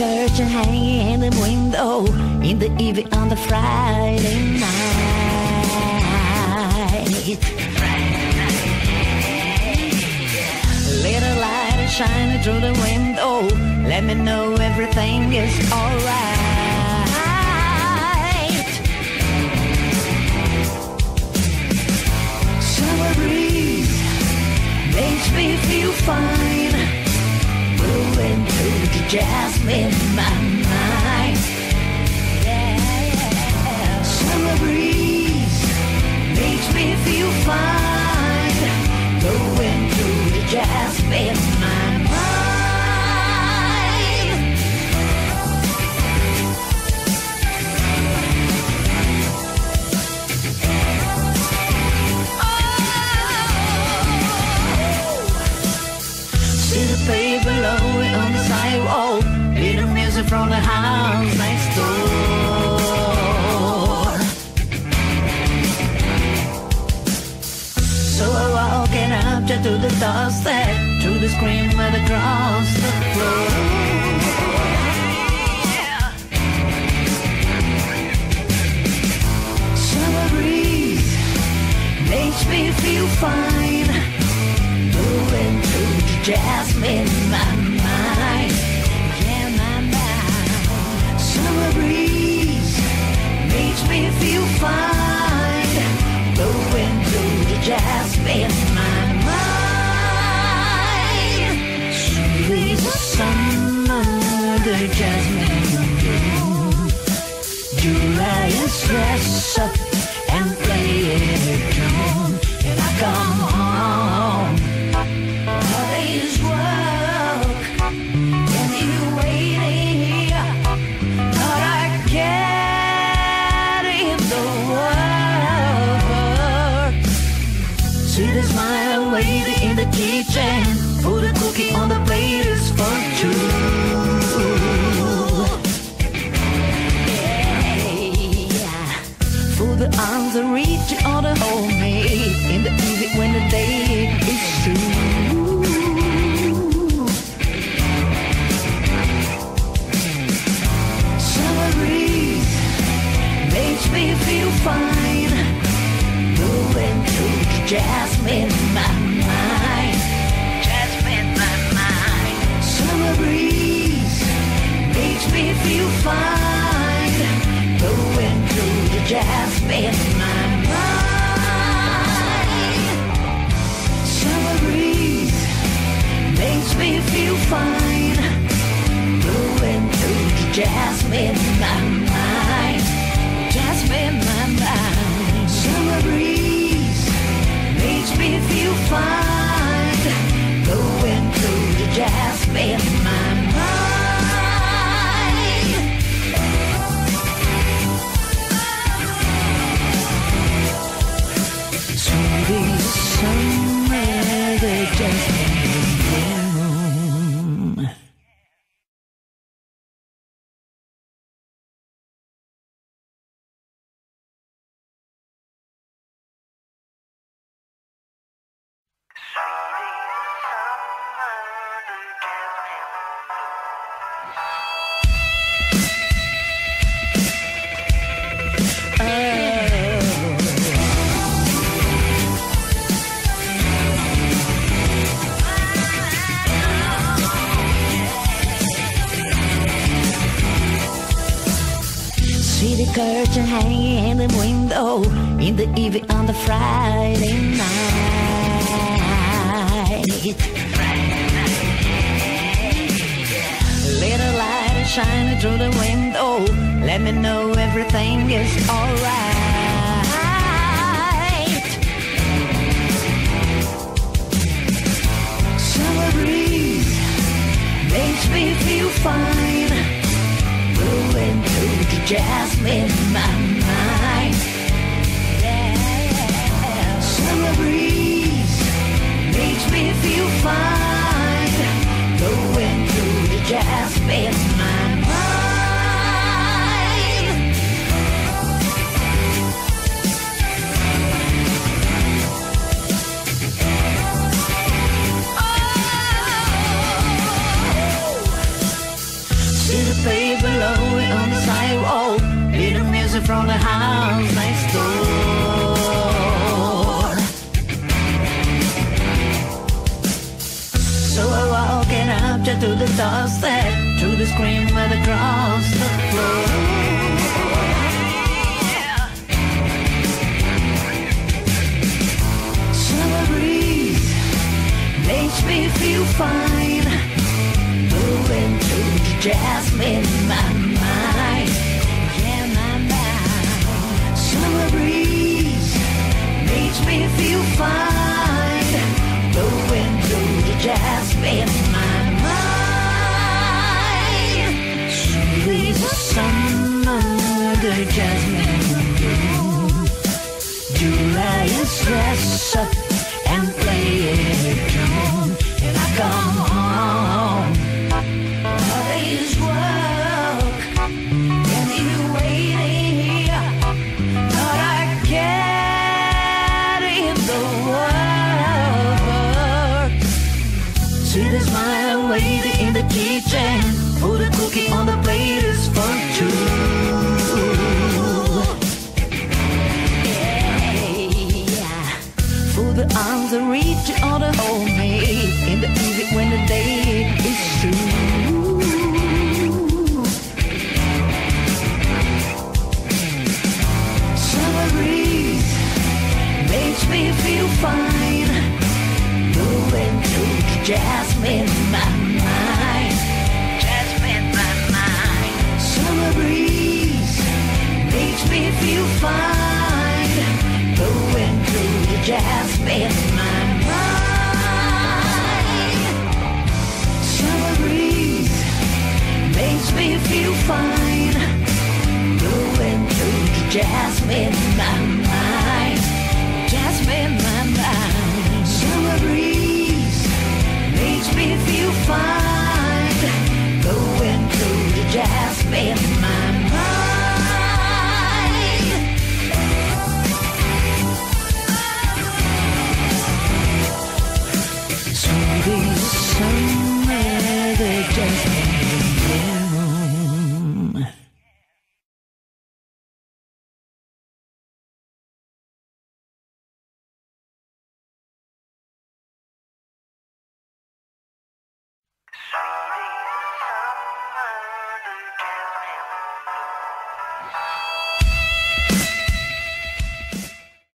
curtain hanging in the window in the evening on the Friday night. Little light is shining through the window. Let me know everything is alright. The jasmine to scream right across the floor. Summer breeze makes me feel fine through the jasmine my mind. Yeah, my mind. Summer breeze makes me feel fine. Dress up and play it tune, and I come. Home. Day's work. And you waiting here, I the in the kitchen, put a cookie on the plate is for arms that reach out to hold me in the evening when the day is through. Summer breeze makes me feel fine. Through the jasmine in my mind. Jasmine in my mind. Summer breeze makes me feel fine. Blowing through the jasmine me feel fine. Blowing through the jasmine in my mind. Jasmine in my mind. Summer breeze makes me feel fine. Blowing through the jasmine in my mind. Sweet summer, the jasmine curtain hanging in the window in the evening on the Friday night. Little light is shining through the window. Let me know everything is alright. Summer breeze makes me feel fine. Blowing through the jasmine in my mind. Yeah. Summer breeze makes me feel fine. Blowing through the jasmine way below on the sidewalk. Hear the music from the house next door. So I walking up just to the doorstep, to the scream right across the floor. Summer breeze makes me feel fine. Jasmine in my mind. Yeah, my mind. Summer breeze makes me feel fine. The jasmine in my mind. Summer, the jasmine. July is dress up and play a tune. And I come home. Jasmine find